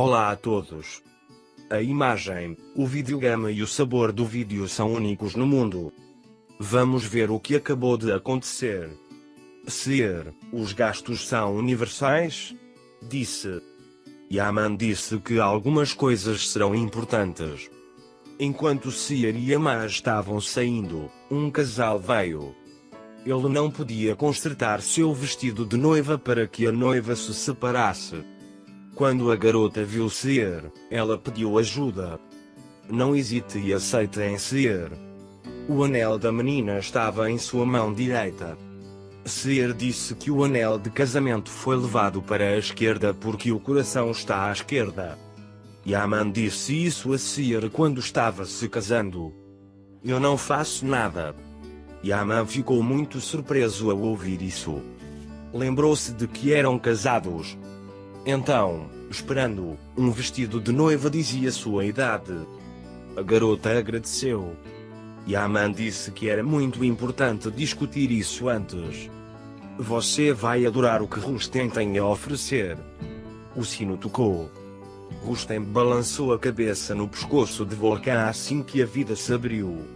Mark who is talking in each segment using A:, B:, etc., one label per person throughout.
A: Olá a todos. A imagem, o videogame e o sabor do vídeo são únicos no mundo. Vamos ver o que acabou de acontecer. Seer, os gastos são universais? Disse. Yaman disse que algumas coisas serão importantes. Enquanto Seer e Yaman estavam saindo, um casal veio. Ele não podia consertar seu vestido de noiva para que a noiva se separasse. Quando a garota viu Seer, ela pediu ajuda. Não hesite e aceite em Seer. O anel da menina estava em sua mão direita. Seer disse que o anel de casamento foi levado para a esquerda porque o coração está à esquerda. Yaman disse isso a Seer quando estava se casando. Eu não faço nada. Yaman ficou muito surpreso ao ouvir isso. Lembrou-se de que eram casados. Então, esperando, um vestido de noiva dizia sua idade. A garota agradeceu. Yaman disse que era muito importante discutir isso antes. Você vai adorar o que Rustem tem a oferecer. O sino tocou. Rustem balançou a cabeça no pescoço de Volcan assim que a vida se abriu.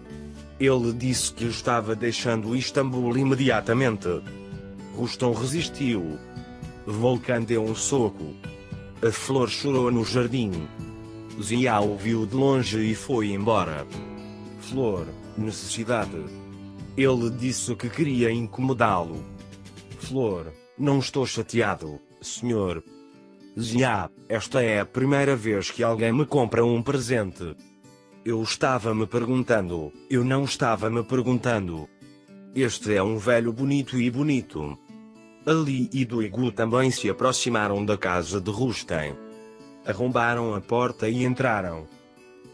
A: Ele disse que estava deixando Istambul imediatamente. Ruston resistiu. Volcan deu um soco. A flor chorou no jardim. Zia o viu de longe e foi embora. Flor, necessidade. Ele disse que queria incomodá-lo. Flor, não estou chateado, senhor. Zia, esta é a primeira vez que alguém me compra um presente. Eu estava me perguntando, eu não estava me perguntando. Este é um velho bonito e bonito. Ali e Duigu também se aproximaram da casa de Rustem. Arrombaram a porta e entraram.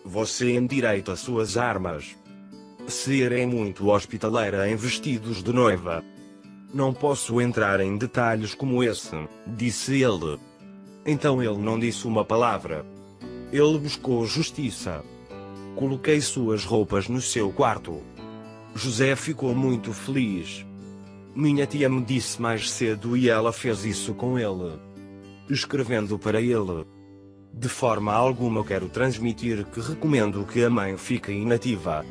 A: Você endireita suas armas. Ser é muito hospitaleira em vestidos de noiva. Não posso entrar em detalhes como esse, disse ele. Então ele não disse uma palavra. Ele buscou justiça. Coloquei suas roupas no seu quarto. José ficou muito feliz. Minha tia me disse mais cedo e ela fez isso com ele. Escrevendo para ele. De forma alguma quero transmitir que recomendo que a mãe fique inativa.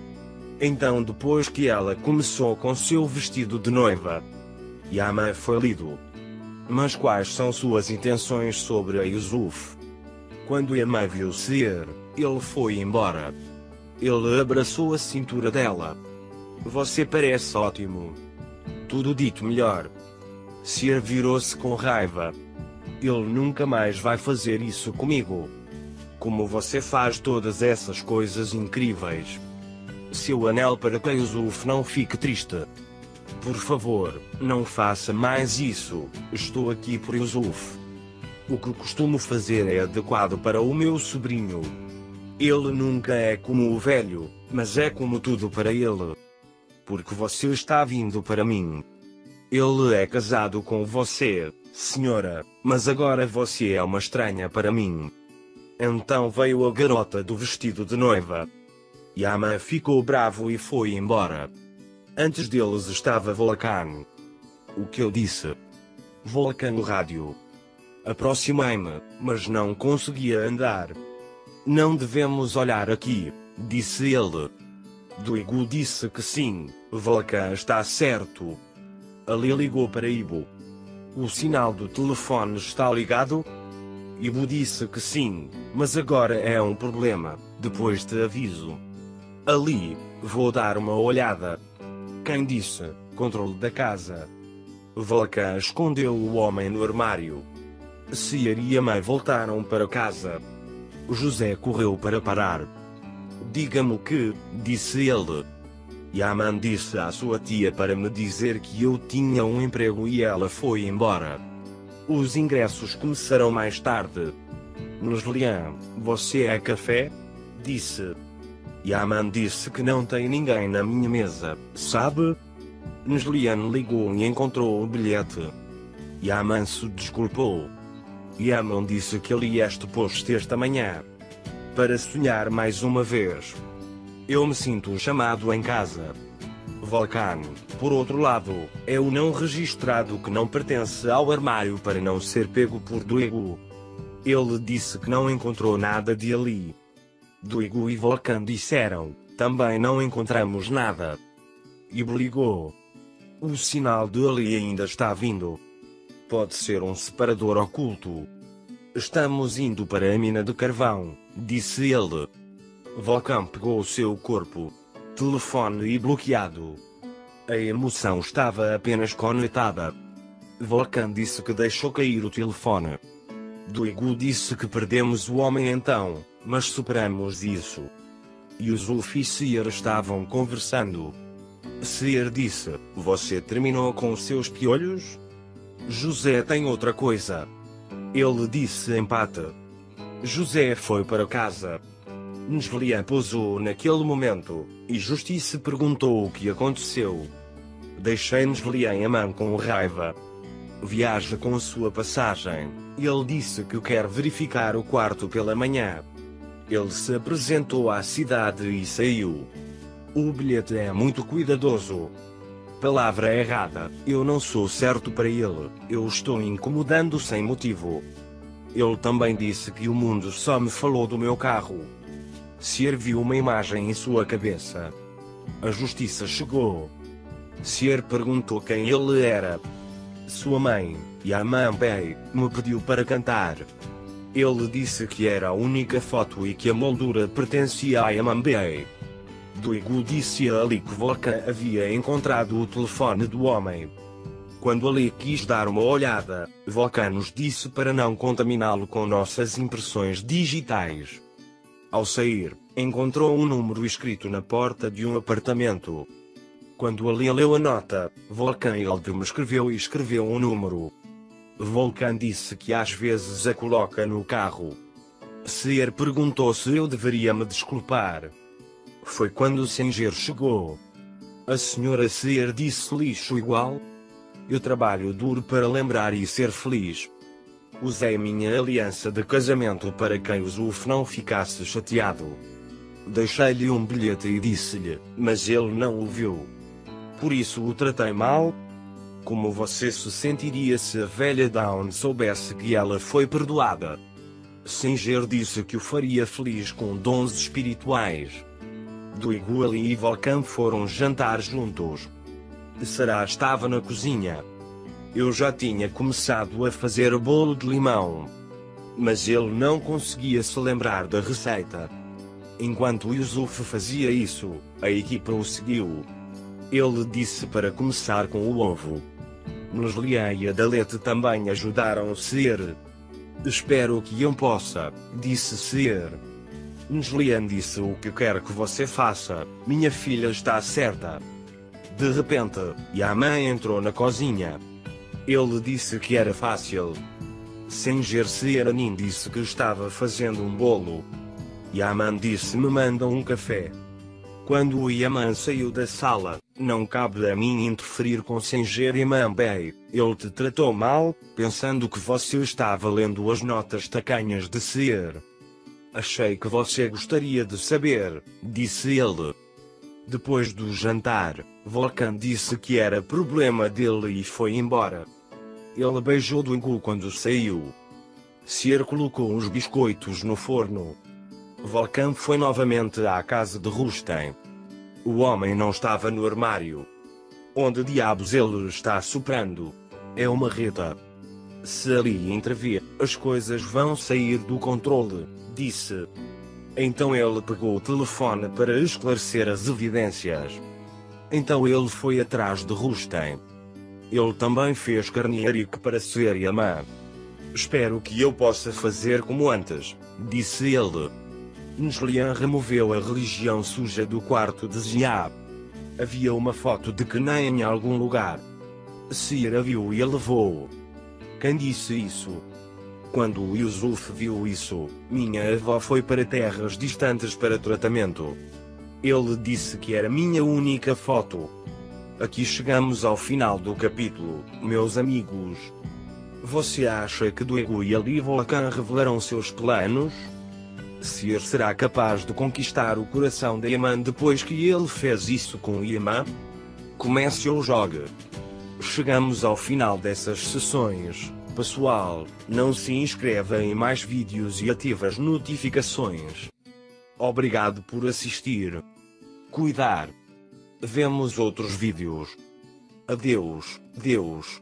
A: Então depois que ela começou com seu vestido de noiva. Yama foi lido. Mas quais são suas intenções sobre a Yusuf? Quando Yama viu Seer, ele foi embora. Ele abraçou a cintura dela. Você parece ótimo. Tudo dito melhor. Seer virou-se com raiva. Ele nunca mais vai fazer isso comigo. Como você faz todas essas coisas incríveis. Seu anel para que não fique triste. Por favor, não faça mais isso. Estou aqui por Yusuf. O que costumo fazer é adequado para o meu sobrinho. Ele nunca é como o velho, mas é como tudo para ele. Porque você está vindo para mim. Ele é casado com você, senhora, mas agora você é uma estranha para mim. Então veio a garota do vestido de noiva. Yama ficou bravo e foi embora. Antes deles estava Volcan. O que eu disse? Volcan no rádio. Aproximei-me, mas não conseguia andar. Não devemos olhar aqui, disse ele. Duigu disse que sim, Volcan está certo. Ali ligou para Ibo. O sinal do telefone está ligado? Ibo disse que sim, mas agora é um problema, depois te aviso. Ali, vou dar uma olhada. Quem disse? Controle da casa. Volcan escondeu o homem no armário. Sear e a mãe voltaram para casa. José correu para parar. Diga-me o que, disse ele. Yaman disse à sua tia para me dizer que eu tinha um emprego e ela foi embora. Os ingressos começarão mais tarde. Noslian, você é café? Disse. Yaman disse que não tem ninguém na minha mesa, sabe? Noslian ligou e encontrou o bilhete. Yaman se desculpou. Yaman disse que ele este post esta manhã. Para sonhar mais uma vez. Eu me sinto chamado em casa. Volcan, por outro lado, é o não registrado que não pertence ao armário para não ser pego por Duegu. Ele disse que não encontrou nada de ali. Duigo e Volcan disseram, também não encontramos nada. E ligou. O sinal de ali ainda está vindo. Pode ser um separador oculto. Estamos indo para a mina de carvão, disse ele. Volcan pegou seu corpo. Telefone e bloqueado. A emoção estava apenas conectada. Volcan disse que deixou cair o telefone. Duigu disse que perdemos o homem então, mas superamos isso. E Seer estavam conversando. Seer disse: Você terminou com os seus piolhos? José tem outra coisa. Ele disse empate. José foi para casa. Neslian pousou naquele momento, e Justiça perguntou o que aconteceu. Deixei Neslian a mão com raiva. Viaja com sua passagem. Ele disse que quer verificar o quarto pela manhã. Ele se apresentou à cidade e saiu. O bilhete é muito cuidadoso. Palavra errada, eu não sou certo para ele, eu estou incomodando sem motivo. Ele também disse que o mundo só me falou do meu carro. Sier viu uma imagem em sua cabeça. A justiça chegou. Sier perguntou quem ele era. Sua mãe, Yaman Bey, me pediu para cantar. Ele disse que era a única foto e que a moldura pertencia a Yamambei. Duigu disse a Ali que Volca havia encontrado o telefone do homem. Quando Ali quis dar uma olhada, Volca nos disse para não contaminá-lo com nossas impressões digitais. Ao sair, encontrou um número escrito na porta de um apartamento. Quando Ali leu a nota, Volcan Eldrum escreveu e escreveu um número. Volcan disse que às vezes a coloca no carro. Seer perguntou se eu deveria me desculpar. Foi quando Singer chegou. A senhora Seer disse lixo igual? Eu trabalho duro para lembrar e ser feliz. Usei minha aliança de casamento para que Zuf não ficasse chateado. Deixei-lhe um bilhete e disse-lhe, mas ele não o viu. Por isso o tratei mal, como você se sentiria se a velha Dawn soubesse que ela foi perdoada? Singer disse que o faria feliz com dons espirituais. Duiguali e Volcan foram jantar juntos. Sarah estava na cozinha. Eu já tinha começado a fazer bolo de limão. Mas ele não conseguia se lembrar da receita. Enquanto Yusuf fazia isso, a equipa o seguiu. Ele disse para começar com o ovo. Neslian e Adalete também ajudaram Ser. Espero que eu possa, disse Ser. Neslian disse o que quer que você faça, minha filha está certa. De repente, Yaman entrou na cozinha. Ele disse que era fácil. Senger Seeranin disse que estava fazendo um bolo. Yaman disse me manda um café. Quando o Yaman saiu da sala, não cabe a mim interferir com Senger Yaman Bey. Ele te tratou mal, pensando que você estava lendo as notas tacanhas de Seer. Achei que você gostaria de saber, disse ele. Depois do jantar, Volcan disse que era problema dele e foi embora. Ele beijou Dwingle quando saiu. Seer colocou os biscoitos no forno. Volcan foi novamente à casa de Rustem. O homem não estava no armário. Onde diabos ele está soprando? É uma reta. Se ali intervir, as coisas vão sair do controle, disse. Então ele pegou o telefone para esclarecer as evidências. Então ele foi atrás de Rustem. Ele também fez Carnieric para ser Yamã. Espero que eu possa fazer como antes, disse ele. Neslian removeu a religião suja do quarto de Ziab. Havia uma foto de Kenan em algum lugar. Sira viu e a levou. Quem disse isso? Quando Yusuf viu isso, minha avó foi para terras distantes para tratamento. Ele disse que era minha única foto. Aqui chegamos ao final do capítulo, meus amigos. Você acha que Duego e Ali Volcan revelaram seus planos? Seer será capaz de conquistar o coração de Yaman depois que ele fez isso com Yaman? Comece ou jogue. Chegamos ao final dessas sessões. pessoal, não se inscreva em mais vídeos e ative as notificações. Obrigado por assistir. Cuidar. Vemos outros vídeos. Adeus, Deus.